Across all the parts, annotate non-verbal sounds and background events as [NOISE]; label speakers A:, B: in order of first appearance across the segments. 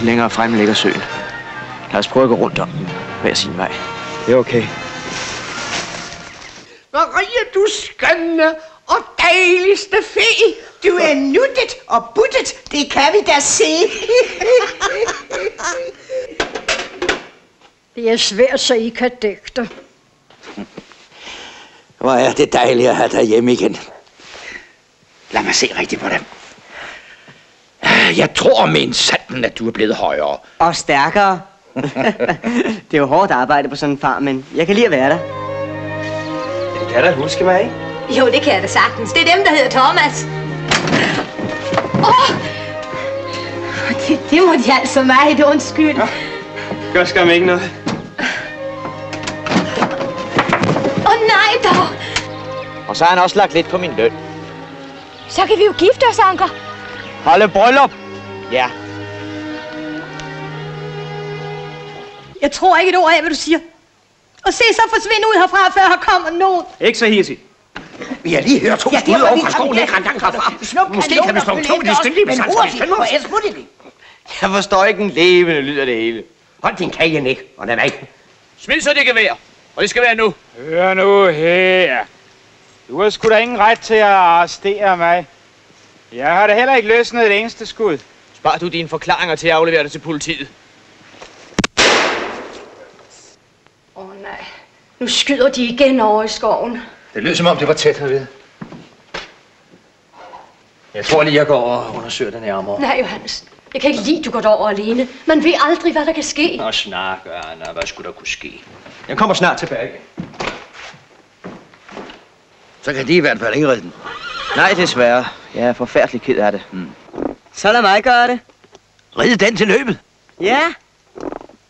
A: længere fremme ligger søen. Lad os prøve at gå rundt om den hver sin vej. Det er okay.
B: Maria, du skønne og dejligste fe. Du er nuttet og buttet. Det kan vi da se. [LAUGHS]
C: Det er svært, så I kan dække det.
D: Hvor er det dejligt at have dig hjemme igen. Lad mig se rigtigt på dem. Jeg tror med sanden, at du er blevet højere.
E: Og stærkere. [LAUGHS] det er jo hårdt arbejde på sådan en farm, men jeg kan lide at være der.
A: Det kan da huske mig, ikke?
F: Jo, det kan jeg da sagtens. Det er dem, der hedder Thomas. Åh! Det, det må de altså meget undskyld. Ja.
A: Gør skam ikke noget.
F: Åh oh, nej dog!
A: Og så har han også lagt lidt på min løn.
F: Så kan vi jo gifte os, Anker.
A: Holde bryllup! Ja.
C: Jeg tror ikke et ord af, hvad du siger. Og se så forsvinde ud herfra, før her kommer nogen.
A: Ikke så hissigt.
D: Vi har lige hørt to
B: Ja,
D: skud over fra
B: her.
D: ikke langt herfra.
B: Snup
D: Måske kan vi slå to i det lige, hvis
B: Men
D: han
B: hurtigt,
D: skal
B: det
A: Jeg forstår ikke en levende lyd af det hele.
D: Hold din kage, Nick, og lad mig.
G: Smid så det gevær, og det skal være nu.
H: Hør nu her. Du har sgu da ingen ret til at arrestere mig. Jeg har da heller ikke løsnet et eneste skud.
G: Spar du dine forklaringer til at aflevere det til politiet.
C: Åh oh, nej. Nu skyder de igen over i skoven.
A: Det lød som om, det var tæt herved. Jeg tror lige, jeg går og undersøger det nærmere.
C: Nej, Johannes. Jeg kan ikke lide, du går derover alene. Man ved aldrig, hvad der kan ske.
A: Nå, snak, Anna. Hvad skulle der kunne ske? Jeg kommer snart tilbage igen.
D: Så kan de i hvert fald ikke redde den.
A: Nej, desværre. Jeg er forfærdelig ked af det. Mm.
E: Så lad mig gøre det.
D: Ride den til løbet?
E: Ja,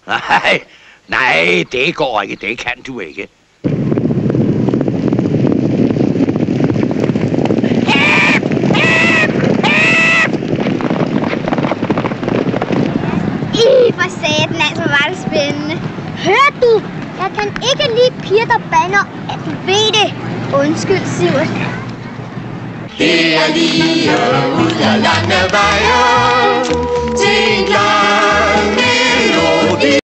D: Nej, nej, det går ikke. Det kan du ikke.
I: Satan, altså var det spændende. Hør du? Jeg kan ikke lide piger, der bander. at du ved det. Undskyld, Sivert.
B: Det er lige ud af lange